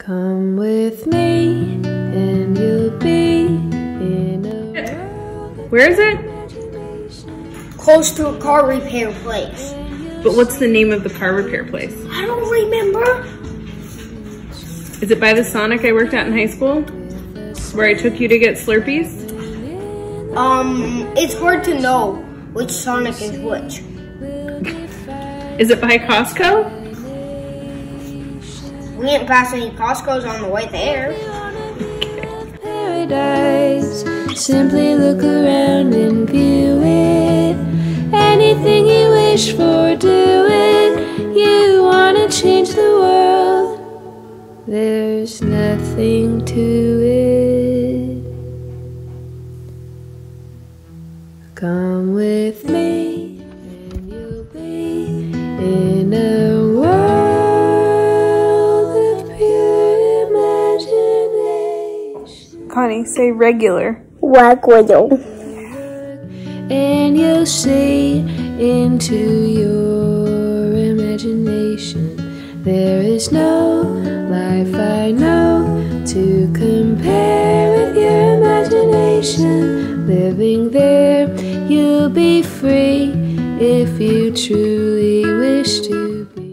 Come with me and you'll be in a Where is it? Close to a car repair place. But what's the name of the car repair place? I don't remember. Is it by the Sonic I worked at in high school? Where I took you to get Slurpees? Um, it's hard to know which Sonic is which. Is it by Costco? We didn't pass any Costco's on the way there. paradise. Simply look around and view it. Anything you wish for, do it. You wanna change the world. There's nothing to it. Come with me, Connie, say regular. Wagwiggle. and you'll see into your imagination. There is no life I know to compare with your imagination. Living there, you'll be free if you truly wish to.